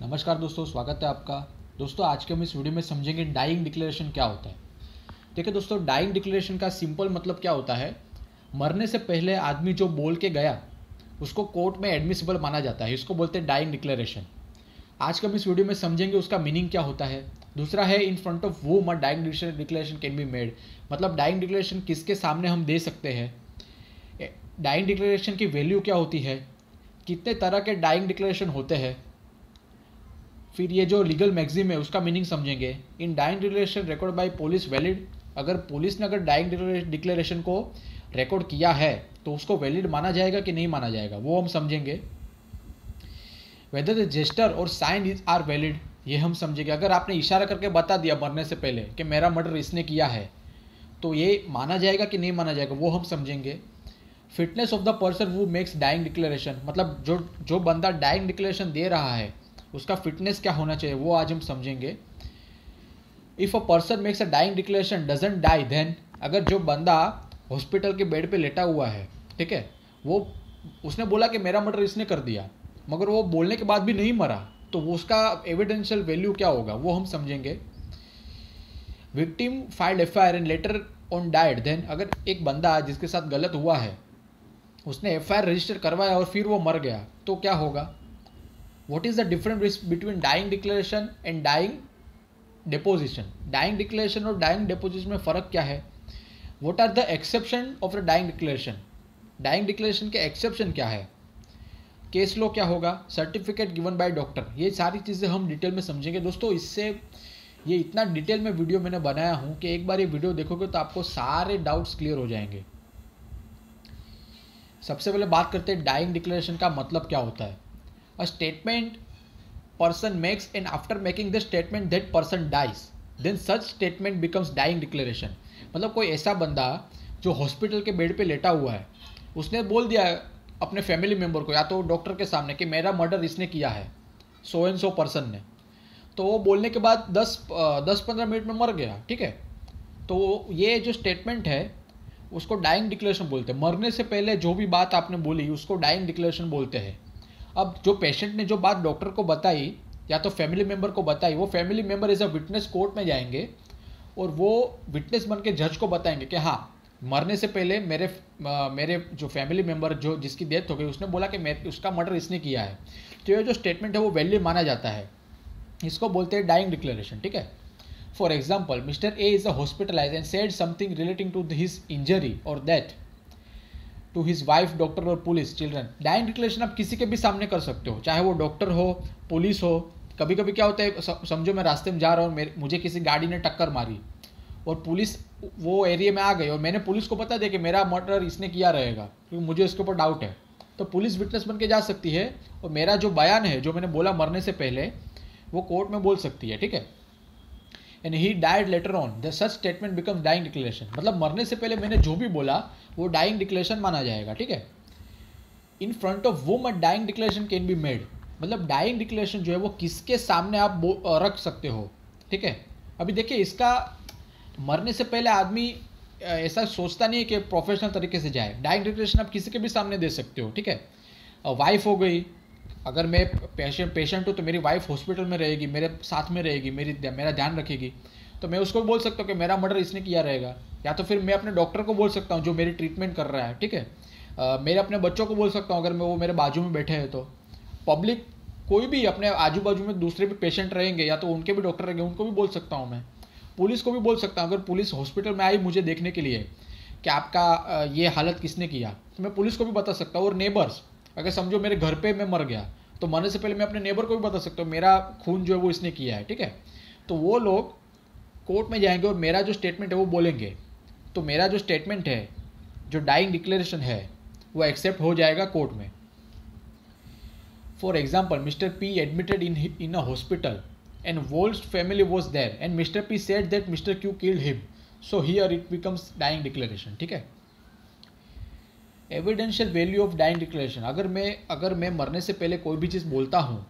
नमस्कार दोस्तों, स्वागत है आपका। दोस्तों, आज के हम इस वीडियो में समझेंगे डाइंग डिक्लेरेशन क्या होता है। देखिए दोस्तों डाइंग डिक्लेरेशन का सिंपल मतलब क्या होता है? मरने से पहले आदमी जो बोल के गया, उसको कोर्ट में एडमिसिबल माना जाता है। इसको बोलते हैं डाइंग डिक्लेरेशन आज के हम इस वीडियो में समझेंगे उसका मीनिंग क्या होता है। दूसरा है इन फ्रंट ऑफ़ वो मट dying declaration can be made मतलब डाइंग डिक्लेरेशन किसके सामने हम दे सकते हैं? डाइंग डिक्लेरेशन की वैल्यू क्या होती है? कितने तरह के डाइंग डिक्लेरेशन होते हैं? फिर ये जो लीगल मैगजीम है, उसका मीनिंग समझेंगे। In dying declaration record by police valid अगर पुलिस ने अगर डाइंग डिक्लेरेशन को रिकॉर्ड किया है तो उसको वैलिड माना जाएगा कि नहीं माना जाएगा, वो हम समझेंगे। वेदर द जेस्टर और साइन इज़ आर वैलिड ये हम समझेंगे। अगर आपने इशारा करके बता दिया मरने से पहले कि मेरा मर्डर इसने किया है तो ये माना जाएगा कि नहीं माना जाएगा, वो हम समझेंगे। फिटनेस ऑफ़ द पर्सन वो मेक्स डाइंग डिक्लेरेशन मतलब जो जो बंदा डाइंग डिक्लेरेशन दे रहा है उसका फिटनेस क्या होना चाहिए, वो आज हम समझेंगे। If a person makes a dying declaration doesn't die then अगर जो बंदा हॉस्पिटल के बेड पे लेटा हुआ है, ठीक है, वो, उसने बोला कि मेरा मर्डर इसने कर दिया, मगर वो बोलने के बाद भी नहीं मरा तो वो उसका एविडेंशियल वैल्यू क्या होगा, वो हम समझेंगे। Victim filed F I R and later on died then अगर एक बंदा जिसके साथ गलत हुआ है, उसने एफ़ आई आर रजिस्टर करवाया और फिर वो मर गया तो क्या होगा? What is the different between dying declaration and dying deposition dying declaration और डाइंग डिपोजिशन में फ़र्क क्या है? What are the exception of the dying declaration dying declaration के एक्सेप्शन क्या है? केस लो क्या होगा? सर्टिफिकेट गिवन बाय डॉक्टर ये सारी चीज़ें हम डिटेल में समझेंगे। दोस्तों, इससे ये इतना डिटेल में वीडियो मैंने बनाया हूँ कि एक बार ये वीडियो देखोगे तो आपको सारे डाउट्स क्लियर हो जाएँगे। सबसे पहले बात करते हैं डाइंग डिक्लेरेशन का मतलब क्या होता है। A statement person makes and after making the statement, that person dies. Then such statement becomes dying declaration. मतलब कोई ऐसा बंदा जो हॉस्पिटल के बेड पे लेटा हुआ है, उसने बोल दिया अपने फैमिली मेंबर को, या तो डॉक्टर के सामने कि मेरा मर्डर इसने किया है सो एंड सो पर्सन ने। तो वो बोलने के बाद दस दस पंद्रह मिनट में मर गया, ठीक है? तो ये जो स्टेटमेंट है, उसको डाइंग डिक्लेरेशन बोलते हैं। मरने से पहले जो भी बात आपने बोली, उसको डाइंग डिक्लेरेशन बोलते हैं। अब जो पेशेंट ने जो बात डॉक्टर को बताई या तो फैमिली मेंबर को बताई वो family member as a witness court में जाएँगे और वो विटनेस बन के जज को बताएँगे कि हाँ मरने से पहले मेरे आ, मेरे जो फैमिली मेंबर जो जिसकी डेथ हो गई उसने बोला कि मेरे उसका मर्डर इसने किया है। तो ये जो स्टेटमेंट है वो वैल्यू माना जाता है। इसको बोलते हैं डाइंग डिक्लेरेशन ठीक है? For example mister A is a hospitalize and said something relating to his injury और death to his wife doctor और पुलिस चिल्ड्रन डाइन डिक्लेरेशन आप किसी के भी सामने कर सकते हो, चाहे वो डॉक्टर हो पुलिस हो कभी कभी क्या होता है समझो मैं रास्ते में जा रहा हूँ मुझे किसी गाड़ी ने टक्कर मारी और पुलिस वो एरिया में आ गई और मैंने पुलिस को बता दिया कि मेरा मर्डर इसने किया रहेगा, क्योंकि मुझे उसके ऊपर डाउट है। तो पुलिस विटनेस बन के जा सकती है और मेरा जो बयान है, जो मैंने बोला मरने से पहले, वो कोर्ट में बोल सकती है, ठीक है? And he died later on the such statement becomes dying declaration मतलब मरने से पहले मैंने जो भी बोला, वो डाइंग डिक्लेरेशन माना जाएगा, ठीक है? इन फ्रंट ऑफ़ वो मट dying declaration can be made मतलब डाइंग डिक्लेरेशन जो है, वो किसके सामने आप रख सकते हो, ठीक है? अभी देखिए, इसका मरने से पहले आदमी ऐसा सोचता नहीं है कि प्रोफेशनल तरीके से जाए। डाइंग डिक्लेरेशन आप किसी के भी सामने दे सकते हो, ठीक है? वाइफ हो गई अगर मैं पेशेंट पेशेंट हूँ तो मेरी वाइफ हॉस्पिटल में रहेगी, मेरे साथ में रहेगी, मेरी मेरा ध्यान रखेगी। तो मैं उसको बोल सकता हूँ कि मेरा मर्डर इसने किया रहेगा। या तो फिर मैं अपने डॉक्टर को बोल सकता हूँ जो मेरी ट्रीटमेंट कर रहा है, ठीक है? मेरे अपने बच्चों को बोल सकता हूँ अगर मैं, वो मेरे बाजू में बैठे हैं तो। पब्लिक कोई भी अपने आजू बाजू में दूसरे भी पेशेंट रहेंगे, या तो उनके भी डॉक्टर रहेंगे, उनको भी बोल सकता हूँ मैं। पुलिस को भी बोल सकता हूँ, अगर पुलिस हॉस्पिटल में आई मुझे देखने के लिए कि आपका ये हालत किसने किया। तो मैं पुलिस को भी बता सकता हूँ और नेबर्स अगर समझो मेरे घर पे मैं मर गया तो मरने से पहले मैं अपने नेबर को भी बता सकता हूँ, मेरा खून जो है वो इसने किया है, ठीक है? तो वो लोग कोर्ट में जाएँगे और मेरा जो स्टेटमेंट है वो बोलेंगे। तो मेरा जो स्टेटमेंट है, जो डाइंग डिक्लेरेशन है, वो एक्सेप्ट हो जाएगा कोर्ट में। For example mister P admitted in in a hospital and whose family was there and mister P said that mister Q killed him so here it becomes dying declaration ठीक है? Evidential value of dying declaration अगर मैं अगर मैं मरने से पहले कोई भी चीज़ बोलता हूँ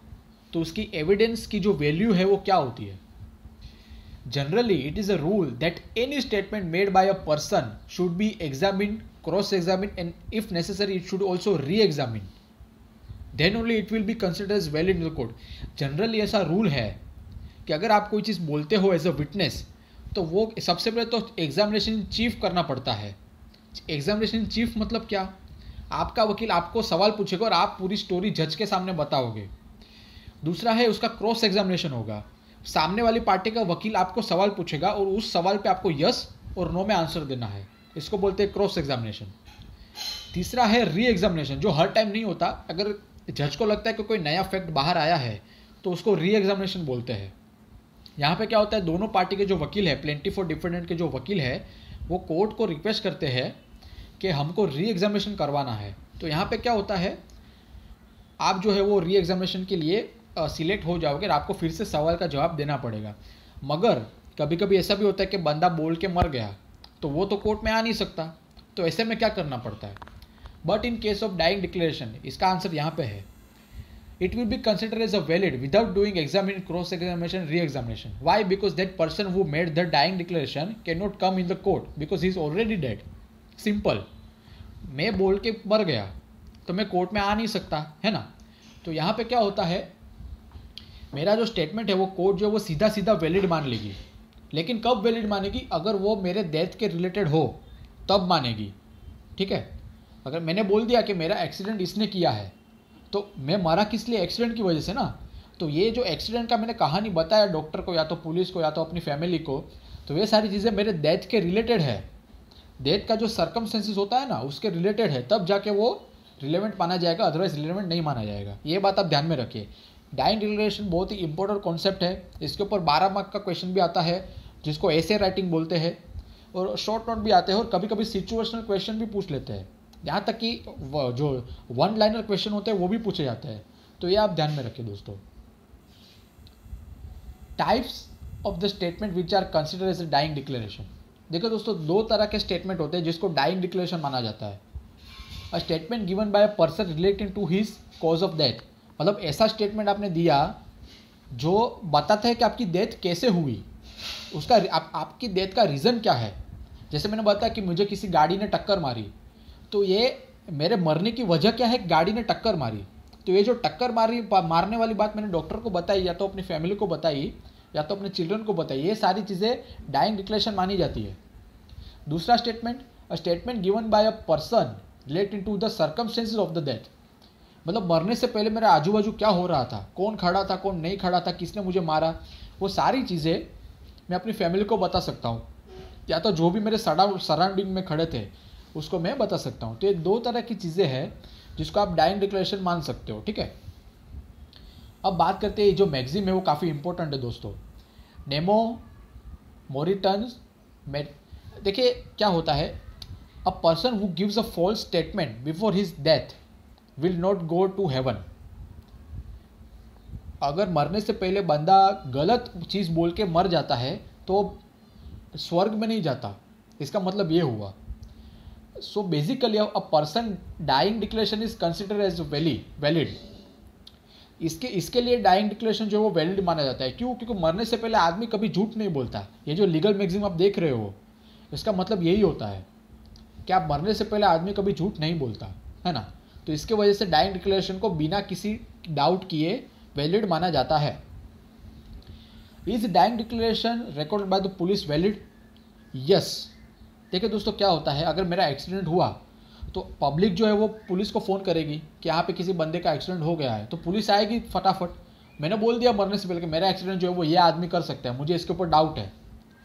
तो उसकी एविडेंस की जो वैल्यू है वो क्या होती है? Generally it is a rule that any statement made by a person should be examine cross examine and if necessary it should also re examine then only it will be consider as valid in the court generally ऐसा rule है कि अगर आप कोई चीज़ बोलते हो as a witness तो वो सबसे पहले तो एग्जामिनेशन चीफ करना पड़ता है। एग्जामिनेशन चीफ मतलब क्या? आपका वकील आपको सवाल पूछेगा और आप पूरी स्टोरी जज के सामने बताओगे। दूसरा है, उसका क्रॉस एग्जामिनेशन होगा। सामने वाली पार्टी का वकील आपको सवाल पूछेगा और उस सवाल पे आपको यस और नो में आंसर देना है। इसको बोलते हैं क्रॉस एग्जामिनेशन तीसरा है री एग्जामिनेशन जो हर टाइम नहीं होता। अगर जज को लगता है कि कोई नया फैक्ट बाहर आया है तो उसको री एग्जामिनेशन बोलते हैं। यहाँ पे क्या होता है, दोनों पार्टी के जो वकील है प्लेंटी फॉर डिफेंडेंट के जो वकील है वो कोर्ट को रिक्वेस्ट करते हैं कि हमको री एग्जामिनेशन करवाना है। तो यहाँ पे क्या होता है, आप जो है वो री एग्जामिनेशन के लिए सिलेक्ट हो जाओगे और आपको फिर से सवाल का जवाब देना पड़ेगा। मगर कभी कभी ऐसा भी होता है कि बंदा बोल के मर गया तो वो तो कोर्ट में आ नहीं सकता। तो ऐसे में क्या करना पड़ता है? But in case of dying declaration इसका आंसर यहाँ पे है। It will be considered as a valid without doing examine cross examination re-examination why because that person who made the dying declaration cannot come in the court because he is already dead simple मैं बोल के मर गया तो मैं court में आ नहीं सकता है ना तो यहाँ पे क्या होता है मेरा जो स्टेटमेंट है वो कोर्ट जो है वो सीधा सीधा वैलिड मान लेगी लेकिन कब वैलिड मानेगी अगर वो मेरे डेथ के रिलेटेड हो तब मानेगी ठीक है अगर मैंने बोल दिया कि मेरा एक्सीडेंट इसने किया है तो मैं मरा किस लिए? एक्सीडेंट की वजह से ना? तो ये जो एक्सीडेंट का मैंने कहानी बताया डॉक्टर को या तो पुलिस को या तो अपनी फैमिली को तो ये सारी चीज़ें मेरे डेथ के रिलेटेड है। डेथ का जो सर्कमस्टेंसेस होता है ना, उसके रिलेटेड है। तब जाके वो रिलेवेंट माना जाएगा अदरवाइज़ रिलेवेंट नहीं माना जाएगा। ये बात आप ध्यान में रखिए। डाइन रिलेशन बहुत ही इंपॉर्टेंट कॉन्सेप्ट है। इसके ऊपर बारह मार्क का क्वेश्चन भी आता है, जिसको ऐसे राइटिंग बोलते हैं। और शॉर्ट नोट भी आते हैं और कभी कभी सिचुएशनल क्वेश्चन भी पूछ लेते हैं। यहाँ तक कि जो वन लाइनर क्वेश्चन होते हैं वो भी पूछे जाते हैं। तो ये आप ध्यान में रखिए दोस्तों। Types of the statement which are consider as a dying declaration देखो दोस्तों दो तरह के स्टेटमेंट होते हैं जिसको डाइंग डिक्लेरेशन माना जाता है। A statement given by a person relating to his cause of death मतलब ऐसा स्टेटमेंट आपने दिया जो बताता है कि आपकी डेथ कैसे हुई। उसका आप, आपकी डेथ का रीज़न क्या है? जैसे मैंने बताया कि मुझे किसी गाड़ी ने टक्कर मारी। तो ये मेरे मरने की वजह क्या है? गाड़ी ने टक्कर मारी। तो ये जो टक्कर मारी मारने वाली बात मैंने डॉक्टर को बताई, या तो अपनी फैमिली को बताई, या तो अपने चिल्ड्रन को बताई, ये सारी चीज़ें डाइंग डिक्लेरेशन मानी जाती है। दूसरा statement, a statement given by a person related to the circumstances of the death मतलब मरने से पहले मेरे आजू बाजू क्या हो रहा था? कौन खड़ा था, कौन नहीं खड़ा था, किसने मुझे मारा? वो सारी चीज़ें मैं अपनी फैमिली को बता सकता हूँ। या तो जो भी मेरे सराउंडिंग में खड़े थे उसको मैं बता सकता हूँ। तो ये दो तरह की चीज़ें हैं जिसको आप डाइंग डिक्लेरेशन मान सकते हो, ठीक है? अब बात करते हैं जो मैगजीम है वो काफ़ी इंपॉर्टेंट है दोस्तों। नेमो मोरिटन देखिए क्या होता है a person who gives a false statement before his death will not go to heaven अगर मरने से पहले बंदा गलत चीज़ बोल के मर जाता है तो स्वर्ग में नहीं जाता। इसका मतलब ये हुआ। So basically a, a person dying declaration is considered as valid valid. इसके इसके लिए डाइंग डिक्लेरेशन जो है वो वैलिड माना जाता है। क्यों? क्योंकि मरने से पहले आदमी कभी झूठ नहीं बोलता। ये जो लीगल मैगजीम आप देख रहे हो इसका मतलब यही होता है कि आप मरने से पहले आदमी कभी झूठ नहीं बोलता है ना? तो इसके वजह से डाइंग डिक्लेरेशन को बिना किसी डाउट किए वैलिड माना जाता है। Is dying declaration record by the police valid yes देखिए दोस्तों क्या होता है, अगर मेरा एक्सीडेंट हुआ तो पब्लिक जो है वो पुलिस को फ़ोन करेगी कि यहाँ पे किसी बंदे का एक्सीडेंट हो गया है। तो पुलिस आएगी फटाफट। मैंने बोल दिया मरने से पहले कि मेरा एक्सीडेंट जो है वो ये आदमी कर सकता है, मुझे इसके ऊपर डाउट है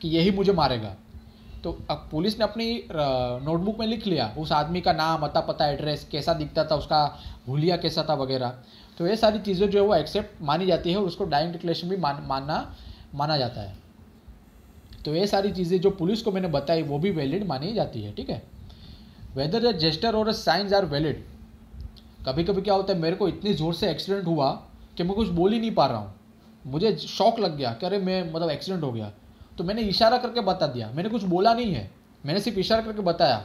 कि यही मुझे मारेगा। तो अब पुलिस ने अपनी नोटबुक में लिख लिया, उस आदमी का नाम अता पता एड्रेस कैसा दिखता था, उसका हुलिया कैसा था वगैरह। तो ये सारी चीज़ें जो है वो एक्सेप्ट मानी जाती है और उसको डाइंग डिक्लेरेशन भी मान, मानना, माना जाता है। तो ये सारी चीज़ें जो पुलिस को मैंने बताई, वो भी वैलिड मानी जाती है, ठीक है? वेदर द जेस्टर और साइंस आर वैलिड कभी कभी क्या होता है, मेरे को इतनी ज़ोर से एक्सीडेंट हुआ कि मैं कुछ बोल ही नहीं पा रहा हूँ। मुझे शौक लग गया कि अरे मैं मतलब एक्सीडेंट हो गया। तो मैंने इशारा करके बता दिया। मैंने कुछ बोला नहीं है। मैंने सिर्फ़ इशारा करके बताया।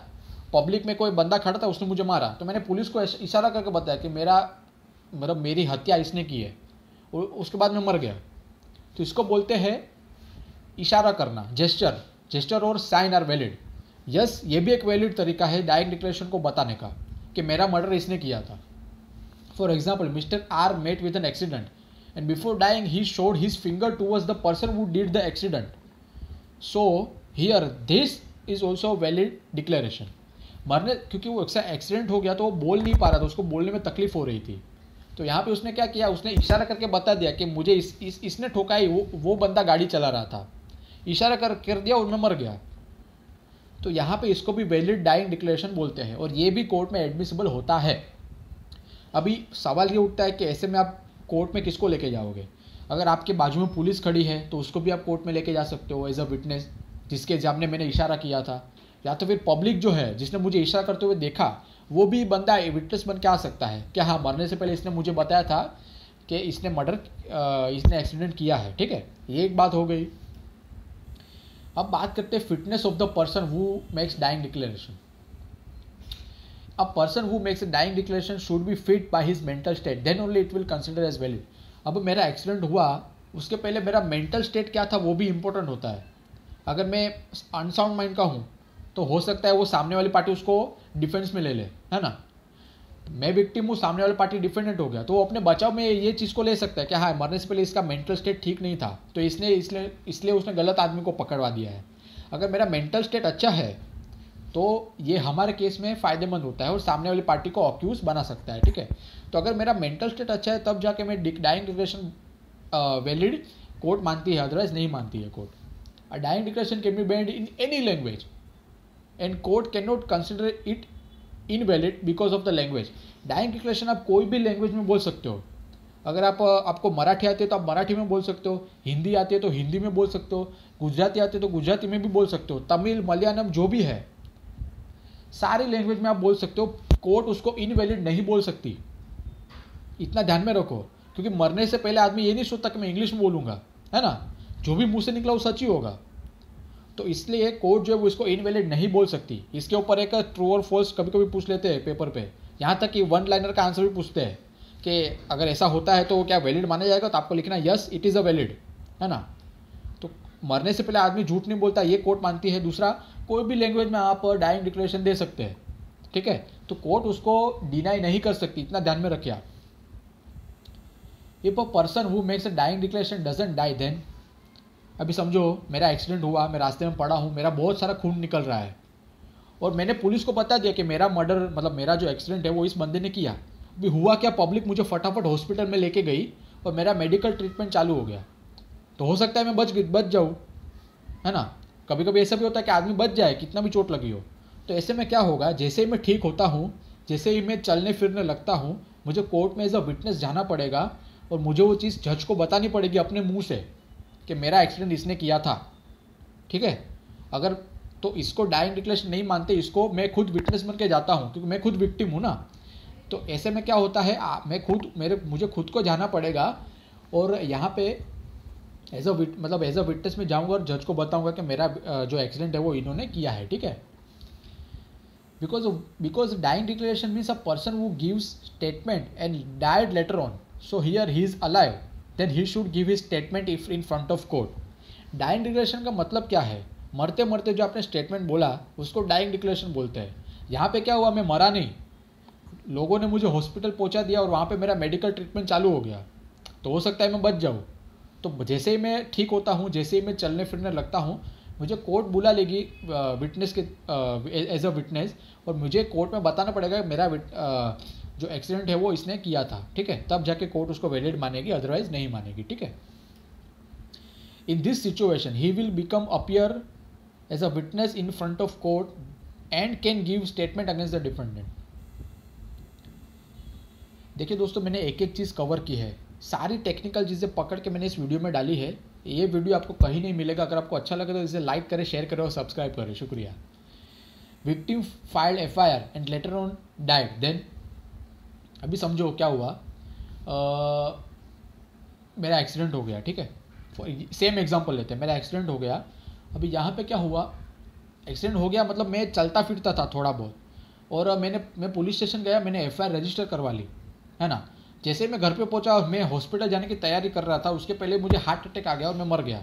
पब्लिक में कोई बंदा खड़ा था, उसने मुझे मारा। तो मैंने पुलिस को इशारा करके बताया कि मेरा मतलब मेरी हत्या इसने की है। उसके बाद मैं मर गया। तो इसको बोलते हैं इशारा करना जेस्टर जेस्टर और साइन आर वैलिड यस ये भी एक वैलिड तरीका है डायरेक्ट डिक्लेरेशन को बताने का कि मेरा मर्डर इसने किया था. For example mister R met with an accident and before dying he his finger towards the person who did the accident. So, here, this is also a valid declaration. मरने क्योंकि वो एक्सीडेंट हो गया तो वो बोल नहीं पा रहा था उसको बोलने में तकलीफ़ हो रही थी. तो यहाँ पे उसने क्या किया? उसने इशारा करके बता दिया कि मुझे इस, इस इसने ठोकाई वो वो बंदा गाड़ी चला रहा था. इशारा कर कर दिया मैं मर गया। तो यहाँ पे इसको भी वैलिड डाइंग डिक्लेरेशन बोलते हैं, और ये भी कोर्ट में एडमिसिबल होता है। अभी सवाल ये उठता है कि ऐसे में आप कोर्ट में किसको लेके जाओगे? अगर आपके बाजू में पुलिस खड़ी है तो उसको भी आप कोर्ट में लेके जा सकते हो एज अ विटनेस जिसके सामने मैंने इशारा किया था। या तो फिर पब्लिक जो है, जिसने मुझे इशारा करते हुए देखा, वो भी बंदा विटनेस बन के आ सकता है। कि हाँ मरने से पहले इसने मुझे बताया था कि इसने मर्डर इसने एक्सीडेंट किया है, ठीक है? ये एक बात हो गई। अब बात करते हैं fitness of the person who makes dying declaration a person who makes dying declaration should be fit by his mental state then only it will consider as valid अब मेरा एक्सीडेंट हुआ, उसके पहले मेरा मेंटल स्टेट क्या था, वो भी इंपॉर्टेंट होता है। अगर मैं अनसाउंड माइंड का हूँ तो हो सकता है वो सामने वाली पार्टी उसको डिफेंस में ले ले, है ना? मैं विक्टिम हूँ, सामने वाली पार्टी डिफेंडेंट हो गया। तो वो अपने बचाव में ये चीज़ को ले सकता है कि हाँ मरने से पहले इसका मेंटल स्टेट ठीक नहीं था। तो इसने इसलिए इसलिए उसने गलत आदमी को पकड़वा दिया है। अगर मेरा मेंटल स्टेट अच्छा है तो ये हमारे केस में फ़ायदेमंद होता है और सामने वाली पार्टी को अक्यूज बना सकता है, ठीक है? तो अगर मेरा मेंटल स्टेट अच्छा है, तब जाके मैं डाइंग डिक्रेशन वैलिड कोर्ट मानती है अदरवाइज़ नहीं मानती है court dying declaration can be bend in any language and court can not consider it invalid because of the language dying declaration आप कोई भी लैंग्वेज में बोल सकते हो। अगर आप, आपको मराठी आती है तो आप मराठी में बोल सकते हो। हिंदी आती है तो हिंदी में बोल सकते हो। गुजराती आती है तो गुजराती में भी बोल सकते हो। तमिल, मलयालम जो भी है, सारी लैंग्वेज में आप बोल सकते हो। कोर्ट उसको इनवैलिड नहीं बोल सकती। इतना ध्यान में रखो। क्योंकि मरने से पहले आदमी ये नहीं सोचता कि मैं इंग्लिश में बोलूँगा। है ना? जो भी मुँह से निकला वो सच ही होगा। तो इसलिए कोर्ट जो है वो इसको इनवैलिड नहीं बोल सकती। इसके ऊपर एक ट्रू और फॉल्स कभी कभी पूछ लेते हैं पेपर पे। यहाँ तक कि वन लाइनर का आंसर भी पूछते हैं कि अगर ऐसा होता है तो क्या वैलिड माना जाएगा? तो आपको लिखना yes it is a valid है ना? तो मरने से पहले आदमी झूठ नहीं बोलता, ये कोर्ट मानती है। दूसरा, कोई भी लैंग्वेज में आप डाइंग डिक्लेरेशन दे सकते हैं। ठीक है? तो कोर्ट उसको डिनाई नहीं कर सकती, इतना ध्यान में रखिए आप। If a person who makes a dying declaration doesn't die then अभी समझो, मेरा एक्सीडेंट हुआ, मैं रास्ते में पड़ा हूँ, मेरा बहुत सारा खून निकल रहा है। और मैंने पुलिस को बता दिया कि मेरा मर्डर मतलब मेरा जो एक्सीडेंट है, वो इस बंदे ने किया। अभी हुआ क्या? पब्लिक मुझे फटाफट हॉस्पिटल में लेके गई और मेरा मेडिकल ट्रीटमेंट चालू हो गया। तो हो सकता है मैं बच बच जाऊँ, है ना? कभी कभी ऐसा भी होता है कि आदमी बच जाए, कितना भी चोट लगी हो। तो ऐसे में क्या होगा? जैसे ही मैं ठीक होता हूँ, जैसे ही मैं चलने फिरने लगता हूँ, मुझे कोर्ट में एज अ विटनेस जाना पड़ेगा और मुझे वो चीज़ जज को बतानी पड़ेगी अपने मुँह से। कि मेरा एक्सीडेंट इसने किया था। ठीक है? अगर तो इसको डाइंग डिक्लेरेशन नहीं मानते इसको मैं खुद विटनेस बन के जाता हूँ क्योंकि मैं खुद विक्टिम हूँ ना। तो ऐसे में क्या होता है आ, मैं खुद मेरे मुझे खुद को जाना पड़ेगा और यहाँ पे एज अ मतलब एज अ विटनेस में जाऊँगा और जज को बताऊँगा कि मेरा जो एक्सीडेंट है वो इन्होंने किया है ठीक है? Because because dying declaration means a person वो gives statement and died later on so here he is alive then he should give his statement if in front of court dying declaration का मतलब क्या है? मरते मरते जो आपने statement बोला, उसको डाइंग डिक्लेरेशन बोलते हैं। यहाँ पे क्या हुआ? मैं मरा नहीं। लोगों ने मुझे हॉस्पिटल पहुँचा दिया और वहाँ पे मेरा मेडिकल ट्रीटमेंट चालू हो गया। तो हो सकता है मैं बच जाऊँ। तो जैसे ही मैं ठीक होता हूँ, जैसे ही मैं चलने फिरने लगता हूँ, मुझे कोर्ट बुला लेगी विटनेस के एज अ विटनेस और मुझे कोर्ट में बताना पड़ेगा मेरा जो एक्सीडेंट है वो इसने किया था, ठीक है? तब जाके कोर्ट उसको वैलिड मानेगी अदरवाइज़ नहीं मानेगी, ठीक है? In this situation he will become appear as a witness in front of court and can give statement against the defendant देखिए दोस्तों, मैंने एक एक चीज़ कवर की है। सारी टेक्निकल चीज़ें पकड़ के मैंने इस वीडियो में डाली है। ये वीडियो आपको कहीं नहीं मिलेगा। अगर आपको अच्छा लगे तो इसे लाइक करें शेयर करें और सब्सक्राइब करें। शुक्रिया। Victim filed F I R and later on died then अभी समझो क्या हुआ। आ, मेरा एक्सीडेंट हो गया ठीक है? सेम एग्जांपल लेते हैं। मेरा एक्सीडेंट हो गया। अभी यहाँ पे क्या हुआ? एक्सीडेंट हो गया मतलब मैं चलता फिरता था थोड़ा बहुत। और मैंने मैं पुलिस स्टेशन गया मैंने एफआईआर रजिस्टर करवा ली है ना? जैसे मैं घर पे पहुँचा और मैं हॉस्पिटल जाने की तैयारी कर रहा था उसके पहले मुझे हार्ट अटैक आ गया और मैं मर गया।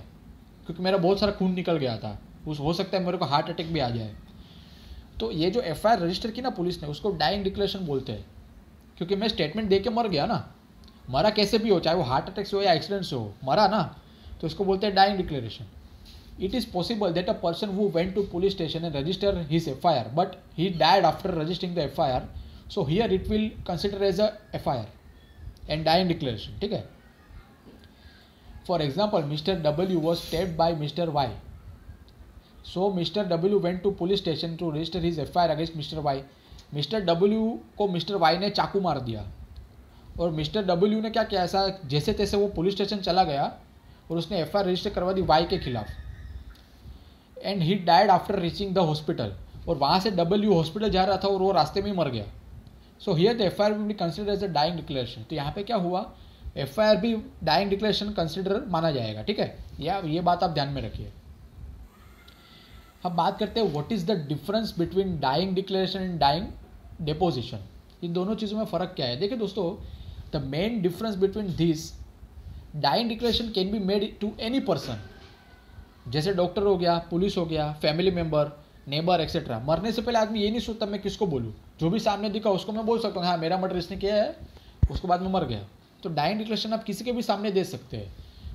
क्योंकि मेरा बहुत सारा खून निकल गया था। उस हो सकता है मेरे को हार्ट अटैक भी आ जाए। तो ये जो एफआईआर रजिस्टर की ना पुलिस ने उसको डाइंग डिक्लेरेशन बोलते हैं। क्योंकि मैं स्टेटमेंट दे के मर गया ना। मरा कैसे भी हो, चाहे वो हार्ट अटैक से हो या एक्सीडेंट से हो, मरा ना। तो इसको बोलते हैं dying declaration it is possible that a person who went to police station and register his F I R but he died after registering the F I R so here it will consider as a F I R and dying declaration ठीक है? For example mister W was stab by mister Y so mister W went to police station to register his F I R against mister Y Mr. W को mister Y ने चाकू मार दिया। और mister W ने क्या किया? ऐसा जैसे तैसे वो पुलिस स्टेशन चला गया और उसने एफआईआर रजिस्टर करवा दी वाई के खिलाफ। And he died after reaching the hospital और वहाँ से डब्ल्यू हॉस्पिटल जा रहा था और वो रास्ते में ही मर गया। So here the F I R be consider as a dying declaration तो यहाँ पे क्या हुआ? एफ़ आई आर भी डाइंग डिक्लेरेशन कंसिडर माना जाएगा। ठीक है? या ये बात आप ध्यान में रखिए। हम बात करते हैं what is the difference between dying declaration and dying deposition इन दोनों चीज़ों में फ़र्क क्या है? देखिए दोस्तों the main difference between this dying declaration can be made to any person जैसे डॉक्टर हो गया पुलिस हो गया फैमिली मेंबर नेबर एक्सेट्रा मरने से पहले आदमी ये नहीं सोचता, मैं किसको बोलूँ? जो भी सामने दिखा, उसको मैं बोल सकता हूँ हाँ मेरा मर्डर इसने किया है, उसके बाद में मर गया. तो डाइंग डिक्लेरेशन आप किसी के भी सामने दे सकते हैं।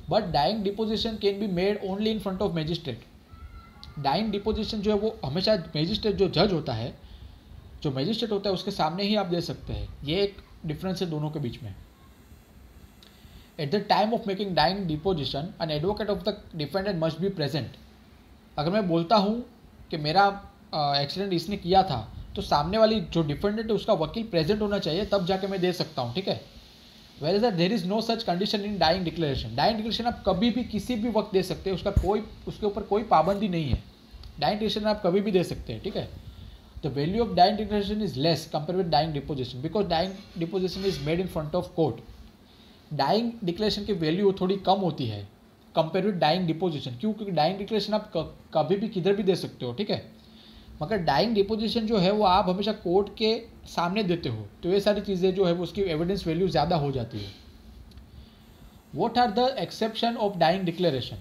But dying deposition can be made only in front of magistrate dying deposition जो है वो हमेशा मैजिस्ट्रेट जो जज होता है, जो मैजिस्ट्रेट होता है, उसके सामने ही आप दे सकते हैं। ये एक डिफरेंस है दोनों के बीच में। At the time of making dying deposition an advocate of the defendant must be present अगर मैं बोलता हूँ कि मेरा एक्सीडेंट इसने किया था तो सामने वाली जो डिफेंडेंट है, उसका वकील प्रेजेंट होना चाहिए, तब जाके मैं दे सकता हूँ, ठीक है? Where is there is no such condition in dying declaration dying declaration आप कभी भी किसी भी वक्त दे सकते हैं। उसका कोई, उसके ऊपर कोई पाबंदी नहीं है। डाइंग डिक्लेरेशन आप कभी भी दे सकते हैं, ठीक है? The value of dying declaration is less compare with dying deposition because dying deposition is made in front of court dying declaration की वैल्यू थोड़ी कम होती है कंपेयर विद डाइंग डिपोजिशन क्यों? क्योंकि डाइंग डिक्लेरेशन आप कभी भी किधर भी दे सकते हो, ठीक है? मगर डाइंग डिपोजिशन जो है वो आप हमेशा कोर्ट के सामने देते हो तो ये सारी चीज़ें जो है वो उसकी एविडेंस वैल्यू ज़्यादा हो जाती है। What are the exception of dying declaration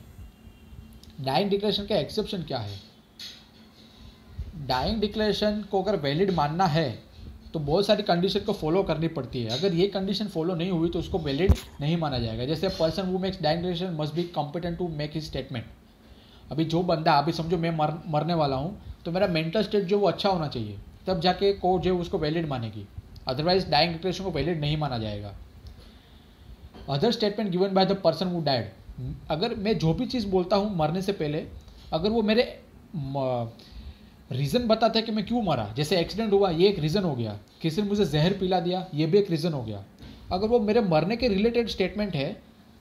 dying declaration का एक्सेप्शन क्या है? डाइंग डिक्लेरेशन को अगर वैलिड मानना है तो बहुत सारी कंडीशन को फॉलो करनी पड़ती है। अगर ये कंडीशन फॉलो नहीं हुई तो उसको वैलिड नहीं माना जाएगा। जैसे पर्सन वो makes declaration must be competent to make his statement अभी जो बंदा, अभी समझो मैं मर, मरने वाला हूँ तो मेरा मेंटल स्टेट जो वो अच्छा होना चाहिए, तब जाके कोर्ट जो उसको वैलिड मानेगी। अदरवाइज़ डाइंग डिक्लेरेशन को वैलिड नहीं माना जाएगा। Other statement given by the person वो डाइड अगर मैं जो भी चीज़ बोलता हूँ मरने से पहले, अगर वो मेरे रीज़न बताता है कि मैं क्यों मरा, जैसे एक्सीडेंट हुआ, ये एक रीज़न हो गया। किसी ने मुझे जहर पिला दिया, ये भी एक रीज़न हो गया। अगर वो मेरे मरने के रिलेटेड स्टेटमेंट है,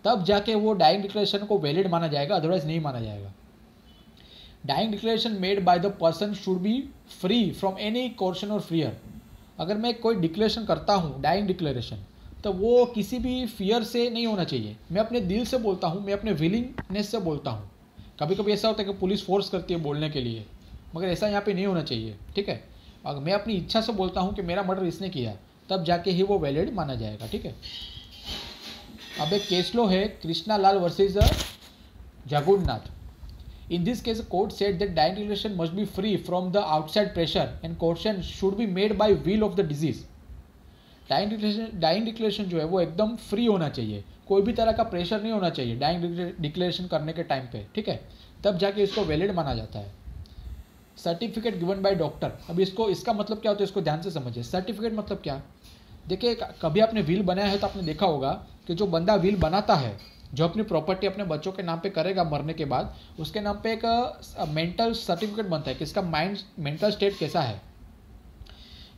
तब जाके वो डाइंग डिक्लेरेशन को वैलिड माना जाएगा अदरवाइज़ नहीं माना जाएगा। Dying declaration made by the person should be free from any coercion और फियर अगर मैं कोई डिक्लेरेशन करता हूँ डाइंग डिक्लेरेशन तो वो किसी भी फियर से नहीं होना चाहिए। मैं अपने दिल से बोलता हूँ, मैं अपने विलिंगनेस से बोलता हूँ। कभी कभी ऐसा होता है कि पुलिस फोर्स करती है बोलने के लिए, मगर ऐसा यहाँ पे नहीं होना चाहिए, ठीक है? अगर मैं अपनी इच्छा से बोलता हूँ कि मेरा मर्डर इसने किया, तब जाके ही वो वैलिड माना जाएगा, ठीक है? अब एक केसलो है, Krishna Lal versus in this case court said that dying relation must be free from the outside pressure and coercion should be made by will of the deceased dying declaration dying declaration जो है, वो एकदम free होना चाहिए। कोई भी तरह का प्रेशर नहीं होना चाहिए डाइंग डिक्लेरेशन करने के टाइम पे, ठीक है? तब जाके इसको वैलिड माना जाता है। सर्टिफिकेट गिवन बाय डॉक्टर अब इसको, इसका मतलब क्या होता है? इसको ध्यान से समझिए। सर्टिफिकेट मतलब क्या? देखिए कभी आपने व्हील बनाया है तो आपने देखा होगा कि जो बंदा व्हील बनाता है जो अपनी प्रॉपर्टी अपने बच्चों के नाम पे करेगा मरने के बाद, उसके नाम पे एक मेंटल सर्टिफिकेट बनता है कि इसका माइंड मेंटल स्टेट कैसा है।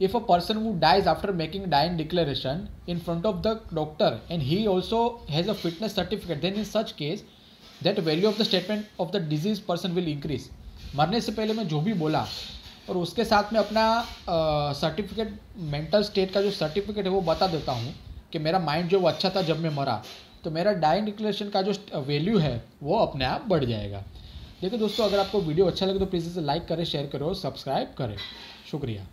If a person who dies after making dying declaration in front of the doctor and he also has a fitness certificate then in such case that value of the statement of the deceased person will increase मरने से पहले मैं जो भी बोला, और उसके साथ में अपना सर्टिफिकेट मेंटल स्टेट का जो सर्टिफिकेट है, वो बता देता हूँ कि मेरा माइंड जो वो अच्छा था जब मैं मरा। तो मेरा डाइंग डिक्लेरेशन का जो वैल्यू है, वो अपने आप बढ़ जाएगा। देखिए दोस्तों, अगर आपको वीडियो अच्छा लगे तो प्लीज़ इसे लाइक करें शेयर करें सब्सक्राइब करें। शुक्रिया।